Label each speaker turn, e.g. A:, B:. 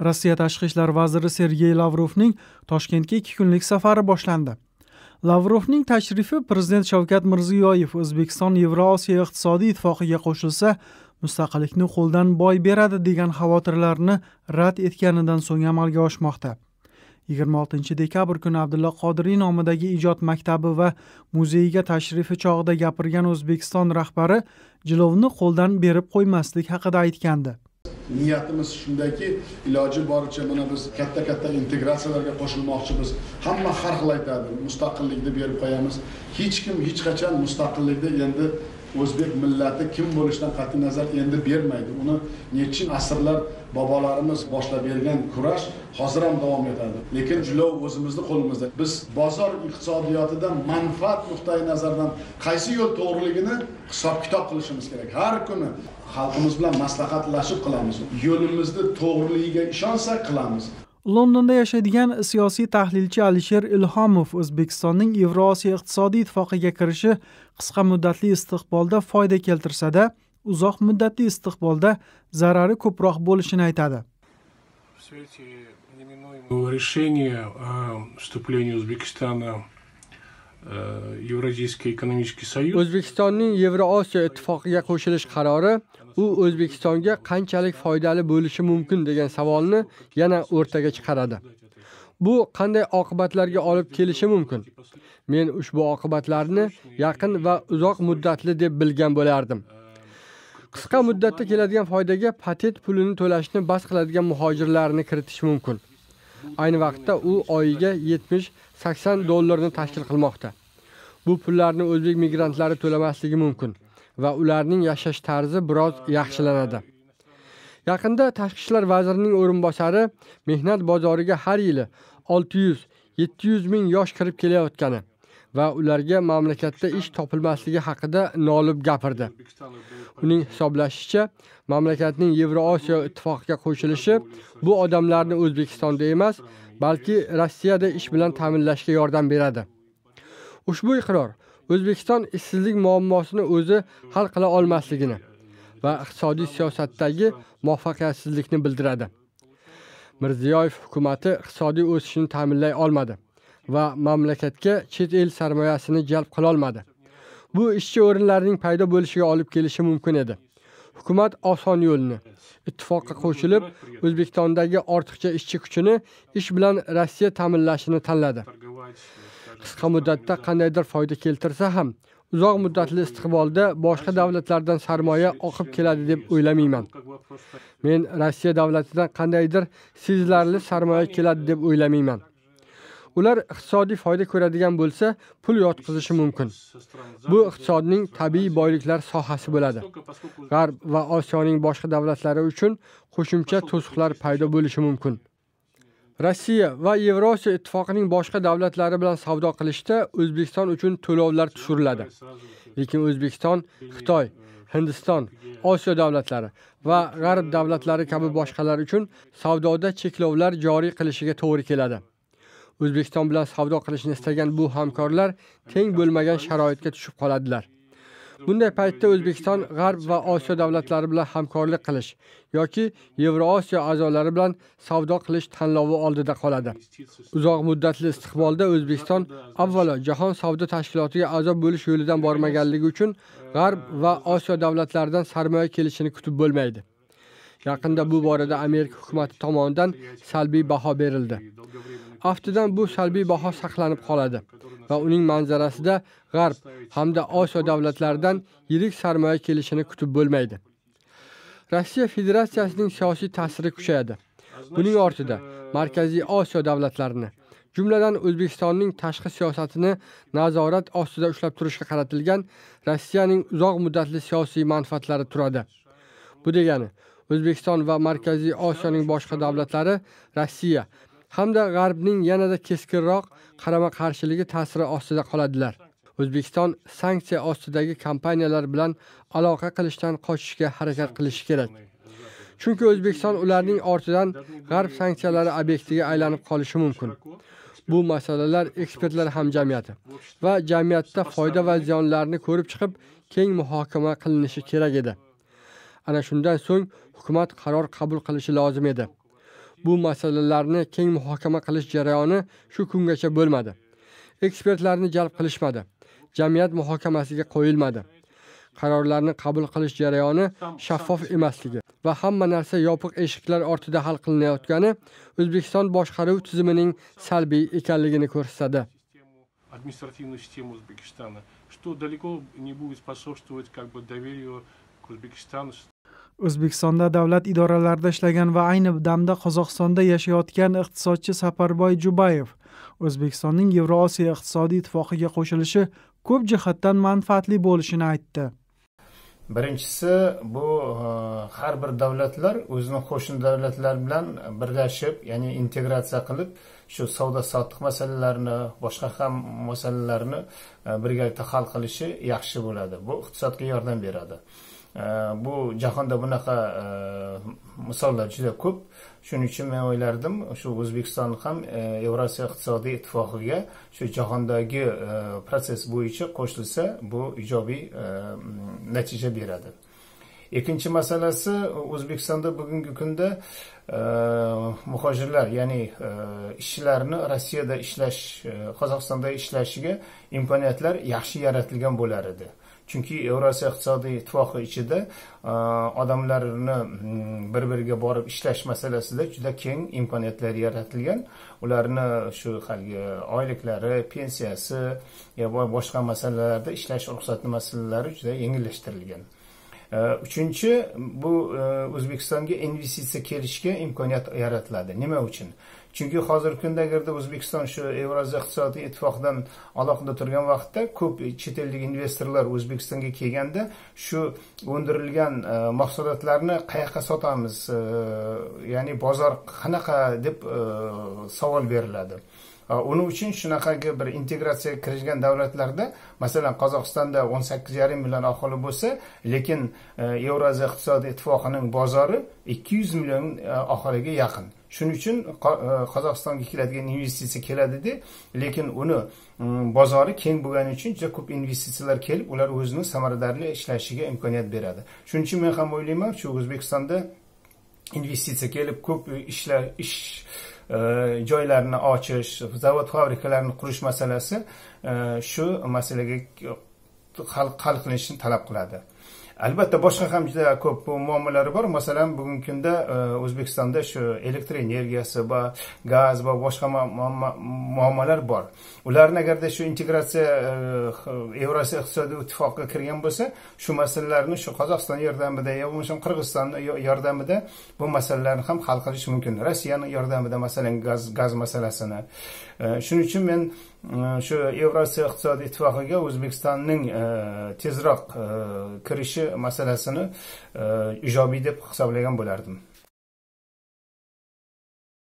A: rossiya tashqi ishlar vaziri sergey lavrovning toshkentga ikki kunlik safari boshlandi. Lavrovning tashrifi prezident shavkat mirziyoyev o'zbekiston yevroosiyo iqtisodiy ittifoqiga qo'shilsa mustaqillikni qo'ldan boy beradi degan xavotirlarni rad etganidan so'ng amalga oshmoqda. Yigirma oltinchi dekabr kuni abdulla qodiriy nomidagi ijod maktabi va muzeyiga tashrifi chog'ida gapirgan o'zbekiston rahbari jilovni qo'ldan berib qo'ymaslik haqida aytgandi.
B: Niyatimiz shundaki iloji boricha mana biz katta katta integratsiyalarga qo'shilmoqchimiz. Hamma har xil aytadi mustaqillikni berib qo'yamiz. Hech kim hech qachon mustaqillikni endi o'zbek millati kim bo'lishidan qat'iy nazar endi bermaydi. Uni necha asrlar bobolarimiz boshlab bergan kurash hozir ham davom etadi. Lekin jilov o'zimizni qo'limizda. Biz bozor iqtisodiyotidan manfaat nuqtai nazaridan qaysi yo'l to'g'riligini hisob kitob qilishimiz kerak. Har kuni xalqimiz bilan maslahatlashib qilamiz. Yo'limizni to'g'riligiga ishonsak qilamiz.
A: Londonda yashaydigan siyosiy tahlilchi alisher ilhomov o'zbekistonning yevroosiyo iqtisodiy ittifoqiga kirishi qisqa muddatli istiqbolda foyda keltirsada uzoq muddatli istiqbolda zarari ko'proq bo'lishini aytadi.
C: Решение о вступлении Узбекистана Э, Евразийский экономический союз
D: O'zbekistonning Yevroosiyo ittifoqiga qo'shilish qarori u O'zbekistonga qanchalik foydali bo'lishi mumkin degan savolni yana o'rtaga chiqaradi. Bu qanday oqibatlarga olib kelishi mumkin? Men ushbu oqibatlarni yaqin va uzoq muddatli deb bilgan bo'lardim. Qisqa muddatda keladigan foydaga patent pulini to'lashni bas qiladigan muhojirlarni kiritish mumkin. Ayni vaqtda u oyiga 70-80 dollarni tashkil qilmoqda. Bu pullarni o'zbek migrantlari to'lamasligi mumkin. va ularning yashash tarzi biroz yaxshilanadi. Yaqinda Tashqi ishlar vazirining o'rinbosari mehnat bozoriga har yili 600-700 ming yosh kirib kelayotgani va ularga mamlakatda ish topilmasligi haqida nolib gapirdi. Uning hisoblashicha, mamlakatning Yevroosiyo ittifoqiga qo'shilishi bu odamlarni O'zbekistonda emas, balki Rossiyada ish bilan ta'minlashga yordam beradi. Ushbu iqror O'zbekiston ishsizlik muammosini o'zi hal qila olmasligini va iqtisodiy siyosatdagi muvaffaqiyatsizlikni bildiradi. Mirziyoyev hukumatı iqtisodiy o'sishni ta'minlay olmadi va mamlakatga chet el sarmoyasini jalb qila olmadi. Bu ishchi o'rinlarining paydo bo'lishiga olib kelishi mumkin edi. Hukumat oson yo'lni ittifoqqa qo'shilib, O'zbekistondagi ortiqcha ishchi kuchini ish bilan Rossiya ta'minlashini tanladi. qisqa muddatda qandaydir foyda keltirsa ham uzoq muddatli istiqbolda boshqa davlatlardan sarmoya oqib keladi deb o'ylamayman men rossiya davlatidan qandaydir sezilarli sarmoya keladi deb o'ylamayman ular iqtisodiy foyda ko'radigan bo'lsa pul yotqizishi mumkin bu iqtisodning tabiiy boyliklar sohasi bo'ladi g'arb va osiyoning boshqa davlatlari uchun qo'shimcha to'siqlar paydo bo'lishi mumkin Rossiya va Yevrosiyo ittifoqining boshqa davlatlari bilan savdo qilishda O'zbekiston uchun to'lovlar tushiriladi. Lekin O'zbekiston, Xitoy, Hindiston, Osiyo davlatlari va G'arb davlatlari kabi boshqalar uchun savdoda cheklovlar joriy qilishiga to'g'ri keladi. O'zbekiston bilan savdo qilishni istagan bu hamkorlar teng bo'lmagan sharoitga tushib qoladilar. Bunday paytda O'zbekiston G'arb va Osiyo davlatlari bilan hamkorlik qilish yoki Yevroosiyo a'zolari bilan savdo qilish tanlovi oldida qoladi. Uzoq muddatli istiqbolda O'zbekiston avvalo Jahon savdo tashkilotiga a'zo bo'lish yo'lidan bormaganligi uchun G'arb va Osiyo davlatlaridan sarmoya kelishini kutib bo'lmaydi. Yaqinda bu borada Amerika hukumati tomonidan salbiy baho berildi. Aftidan bu salbiy baho saqlanib qoladi. va uning manzarasida G'arb hamda Osiyo davlatlaridan yirik sarmoya kelishini kutib bo'lmaydi. Rossiya Federatsiyasining siyosiy ta'siri kuchayadi. Buning ortida Markaziy Osiyo davlatlarini, jumladan O'zbekistonning tashqi siyosatini nazorat ostida ushlab turishga qaratilgan Rossiyaning uzoq muddatli siyosiy manfaatlari turadi. Bu degani O'zbekiston va Markaziy Osiyoning boshqa davlatlari Rossiya hamda G'arbning yanada keskinroq qarama-qarshiligi ta'siri ostida qoladilar. O'zbekiston sanksiya ostidagi kompaniyalar bilan aloqa qilishdan qochishga harakat qilishi kerak. Chunki O'zbekiston ularning ortidan G'arb sanksiyalari obyektiga aylanib qolishi mumkin. Bu masalalar ekspertlar hamjamiyati va jamiyatda foyda va ziyonlarni ko'rib chiqib, keng muhokama qilinishi kerak edi. Ana shundan so'ng hukumat qaror qabul qilishi lozim edi. Bu masalalarni keng muhokama qilish jarayoni shu kungacha bo'lmadi. Ekspertlarni jalb qilishmadi. Jamiyat muhokamasiga qo'yilmadi. Qarorlarni qabul qilish jarayoni shaffof emasligi va hamma narsa yopiq eshiklar ortida hal qilinayotgani o'zbekiston boshqaruv tizimining salbiy ekanligini ko'rsatadi.
C: Административную систему Узбекистана, что далеко не будет способствовать как бы доверию к Узбекистану.
A: O'zbekistonda davlat idoralarida ishlagan va ayni damda qozog'istonda yashayotgan iqtisodchi safarboy jubayev o'zbekistonning yevrosiyo iqtisodiy ittifoqiga qo'shilishi ko'p jihatdan manfaatli bo'lishini aytdi.
E: Birinchisi bu e, har bir davlatlar o'zini qo'shni davlatlar bilan birlashib ya'ni integratsiya qilib shu savdo sotiq masalalarini boshqa ham masalalarni e, birgalikda hal qilishi yaxshi bo'ladi. Bu iqtisodga yordam beradi. Bu jahonda bunaqa misollar juda ko'p shuning uchun men o'ylardim shu o'zbekiston ham yevrosiyo iqtisodiy ittifoqiga shu jahondagi protsess bo'yicha qo'shilsa bu ijobiy natija beradi ikkinchi masalasi o'zbekistonda bugungi kunda muhojirlar ya'ni ishchilarni rossiyada ishlash qozog'istonda ishlashiga imkoniyatlar yaxshi yaratilgan bo'lar edi. Chunki yevrosiyo iqtisodiy ittifoqi ichida e, odamlarni mm, bir biriga borib ishlash masalasida juda keng imkoniyatlar yaratilgan. Ularni shu haligi oyliklari pensiyasi va boshqa masalalarda ishlash ruxsatnoma masalalari juda yengillashtirilgan. Uchinchi bu e, o'zbekistonga investitsiya kelishga imkoniyat yaratiladi. Nima uchun? Chunki hozirgi kunda agarda o'zbekiston shu yevroziya iqtisodiy ittifoqidan alohida turgan vaqtda ko'p chet ellik investorlar o'zbekistonga kelganda shu o'ndirilgan e, mahsulotlarni qayoqqa sotamiz? E, ya'ni bozor qanaqa deb savol beriladi. Uning uchun shunaqangi bir integratsiyaga kirishgan davlatlarda masalan qozog'istonda o'n sakkiz yarim million aholi bo'lsa lekin yevroziya iqtisodiy ittifoqining bozori ikki yuz million aholiga yaqin shuning uchun qozog'istonga keladigan investitsiya keladida lekin uni bozori keng bo'lgani uchun juda ko'p investitsiyalar kelib ular o'zini samaradorli ishlashiga imkoniyat beradi shuning uchun men ham o'ylayman shu o'zbekistonda investitsiya kelib ko'p ishlar ish e, joylarini ochish zavod fabrikalarni qurish masalasi e, shu masalaga hal qilinishini talab qiladi. Albatta boshqa ham juda ko'p muammolari bor. Masalan bugungi kunda e, o'zbekistonda shu elektr energiyasi va gaz va boshqa muammolar bor. Ularni agarda shu integratsiya yevrosiyo iqtisodiy ittifoqiga kirgan bo'lsa shu masalalarni shu qozog'iston yordamida yo bo'lmasam qirg'iziston yordamida bu masalalarni ham hal qilish mumkin. Rossiyani yordamida masalan gaz gaz masalasini. E, shuning uchun men Э, shu yevrosiyo iqtisodiy ittifoqiga o'zbekistonning э, tezroq э, kirishi masalasini ijobiy deb hisoblagan bo'lardim.